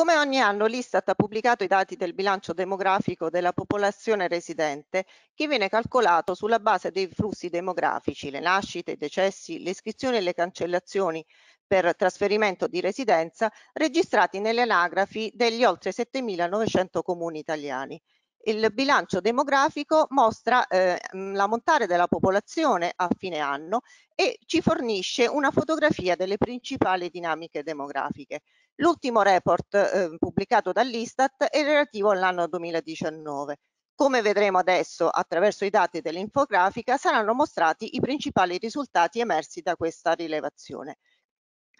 Come ogni anno l'Istat ha pubblicato i dati del bilancio demografico della popolazione residente che viene calcolato sulla base dei flussi demografici, le nascite, i decessi, le iscrizioni e le cancellazioni per trasferimento di residenza registrati nelle anagrafi degli oltre 7.900 comuni italiani. Il bilancio demografico mostra eh, l'ammontare della popolazione a fine anno e ci fornisce una fotografia delle principali dinamiche demografiche. L'ultimo report eh, pubblicato dall'Istat è relativo all'anno 2019. Come vedremo adesso attraverso i dati dell'infografica saranno mostrati i principali risultati emersi da questa rilevazione.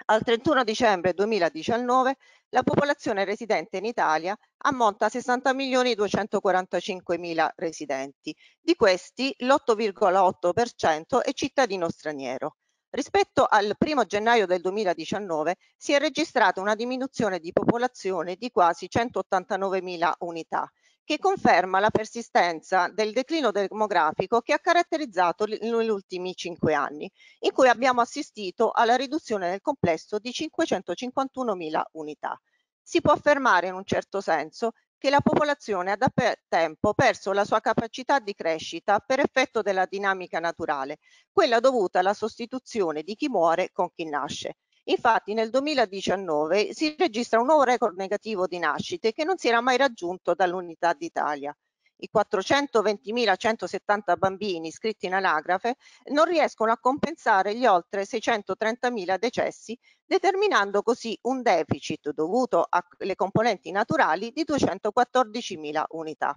Al 31 dicembre 2019 la popolazione residente in Italia ammonta a 60.245.000 residenti. Di questi l'8,8% è cittadino straniero. Rispetto al 1 gennaio del 2019 si è registrata una diminuzione di popolazione di quasi 189.000 unità, che conferma la persistenza del declino demografico che ha caratterizzato negli ultimi cinque anni, in cui abbiamo assistito alla riduzione del complesso di 551.000 unità. Si può affermare in un certo senso che la popolazione ha da tempo perso la sua capacità di crescita per effetto della dinamica naturale, quella dovuta alla sostituzione di chi muore con chi nasce. Infatti nel 2019 si registra un nuovo record negativo di nascite che non si era mai raggiunto dall'Unità d'Italia i 420.170 bambini iscritti in anagrafe non riescono a compensare gli oltre 630.000 decessi, determinando così un deficit dovuto alle componenti naturali di 214.000 unità.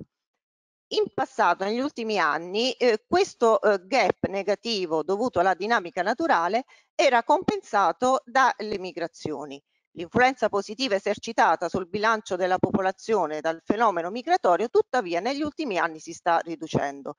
In passato, negli ultimi anni, eh, questo eh, gap negativo dovuto alla dinamica naturale era compensato dalle migrazioni. L'influenza positiva esercitata sul bilancio della popolazione dal fenomeno migratorio tuttavia negli ultimi anni si sta riducendo.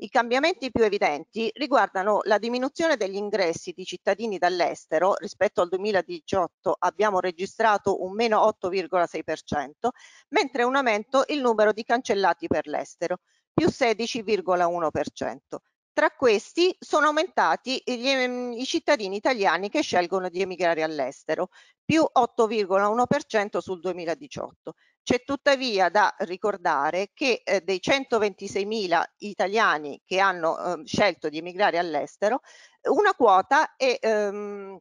I cambiamenti più evidenti riguardano la diminuzione degli ingressi di cittadini dall'estero, rispetto al 2018 abbiamo registrato un meno 8,6%, mentre un aumento il numero di cancellati per l'estero, più 16,1%. Tra questi sono aumentati gli, ehm, i cittadini italiani che scelgono di emigrare all'estero, più 8,1% sul 2018. C'è tuttavia da ricordare che eh, dei 126.000 italiani che hanno eh, scelto di emigrare all'estero, una quota è ehm,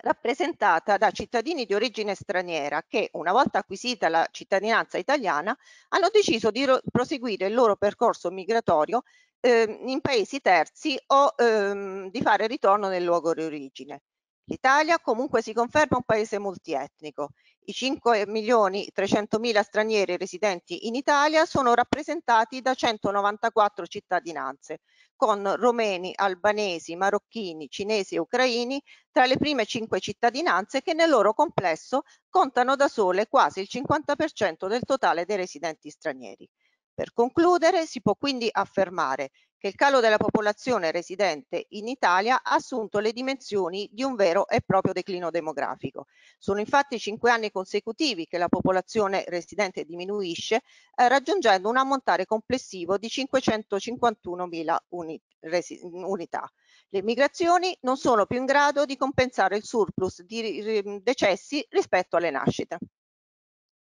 rappresentata da cittadini di origine straniera che, una volta acquisita la cittadinanza italiana, hanno deciso di proseguire il loro percorso migratorio eh, in paesi terzi o ehm, di fare ritorno nel luogo di origine. L'Italia comunque si conferma un paese multietnico. I 5 milioni 300 mila stranieri residenti in Italia sono rappresentati da 194 cittadinanze, con romeni, albanesi, marocchini, cinesi e ucraini tra le prime 5 cittadinanze che nel loro complesso contano da sole quasi il 50% del totale dei residenti stranieri. Per concludere, si può quindi affermare che il calo della popolazione residente in Italia ha assunto le dimensioni di un vero e proprio declino demografico. Sono infatti cinque anni consecutivi che la popolazione residente diminuisce, eh, raggiungendo un ammontare complessivo di 551.000 uni unità. Le migrazioni non sono più in grado di compensare il surplus di decessi rispetto alle nascite.